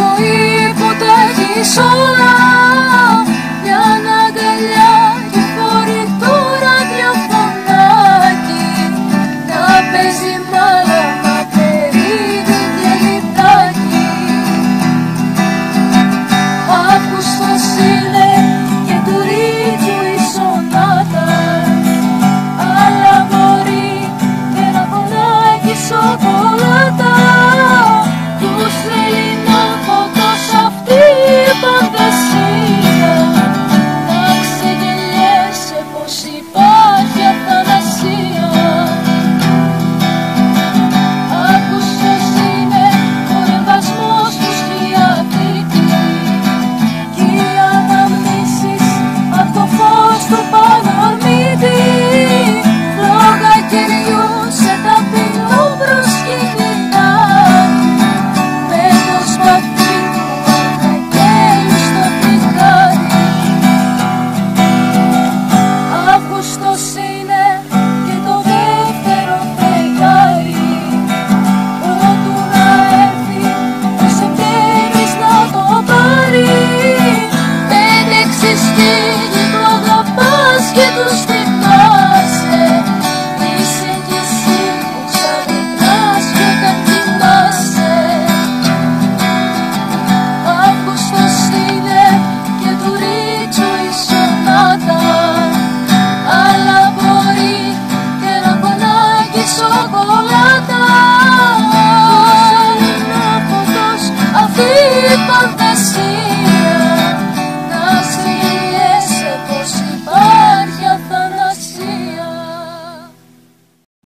στη ζωή που τα έχεις όλα. Μια αγκαλιά και φορητό ραδιοφωνάκι. Να παίζει μάλαμα περίδι και λιπτάκι Αύγουστος είναι και του ρίτσου η σονάτα. Αλλά μπορεί και ένα κονάκι σοκολάτα Πέντε-έξι στήλοι που αγαπάς και τους θυμάσαι. Είσαι κι εσύ που ξαδικάς κι όταν κοιμάσαι Αύγουστος είναι και του ρίτσου η σονάτα Αλλά μπορεί και ένα κονάκι σοκολάτα Θέλει να φωτός αυτή η φαντασία